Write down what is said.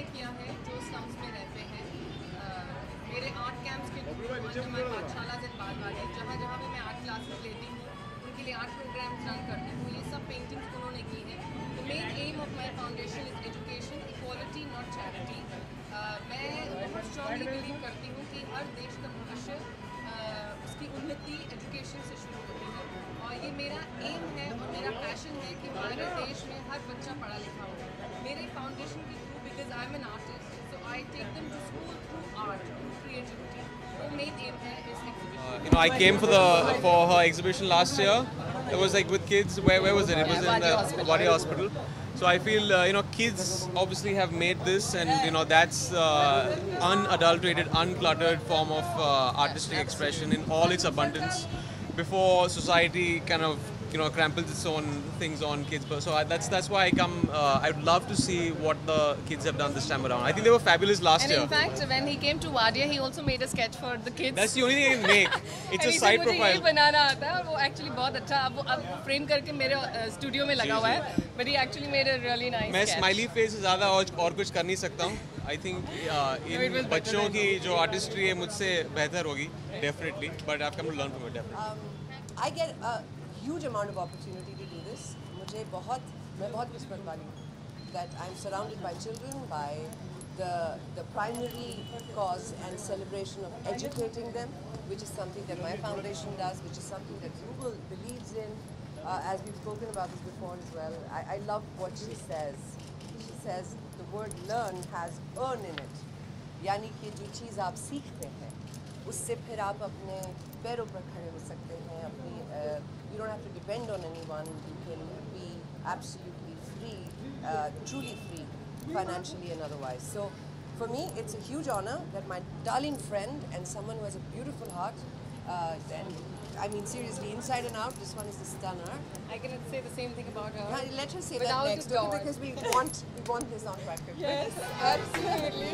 हैं जो स्लम्स में रहते हैं मेरे आर्ट कैंप्स के मैं पाठशाला से वाले जहाँ जहाँ भी मैं आर्ट क्लासेस लेती हूँ उनके लिए आर्ट प्रोग्राम्स रन करती हूँ ये सब पेंटिंग्स उन्होंने की है। The main aim of my foundation is education equality not charity मैं बहुत स्ट्रांगली बिलीव करती हूँ कि हर देश का भविष्य उसकी उन्नति एजुकेशन से शुरू होती है। और ये मेरा एम है और मेरा पैशन है कि हमारे देश में हर बच्चा पढ़ा लिखा हो। मेरे फाउंडेशन के because I'm an artist, so I take them to school through art, creativity. Uh, you know, I came for the for her exhibition last year. It was like with kids. Where where was it? It was yeah, in the Hospital. Wadia Hospital. So I feel uh, you know kids obviously have made this, and you know that's uh, unadulterated, uncluttered form of uh, artistic expression in all its abundance before society kind of you know cramples its own things on kids, but so I, that's that's why I come. Uh, I'd love to see what the kids have done this time around. I think they were fabulous last And year. in fact, when he came to Wadia, he also made a sketch for the kids. that's the only thing I can make. It's And a he said, side मुझे यही profile. बनाना आता है और वो actually बहुत अच्छा अब वो अब फ्रेम करके मेरे स्टूडियो में लगा हुआ है but he actually made a really nice मैं स्माइली फेस से ज़्यादा और, और कुछ कर नहीं सकता हूँ I think it in was better बच्चों than की जो आर्टिस्ट्री है मुझसे बेहतर होगी डेफिनेटली बट आप कम learn from it definitely I get a huge amount of opportunity to do this. मुझे बहुत मैं बहुत किस्मत वाली हूँ that I'm surrounded by children, by the the primary cause and celebration of educating them, which is something that my foundation does, which is something that Google believes in. Uh, as we've spoken about this before as well, I, I love what she says. She says the word learn has earn in it. यानी कि जो चीज़ आप सीखते हैं उससे फिर आप अपने पैरों पर खड़े हो सकते हैं अपनी you don't have to depend on anyone you can be absolutely free truly free financially and otherwise so for me it's a huge honor that my darling friend and someone who has a beautiful heart uh, and I mean seriously inside and out this one is the stunner I can say the same thing about her. Now, let her say Without that a next okay, doubt. because we want we want this on record Yes, absolutely.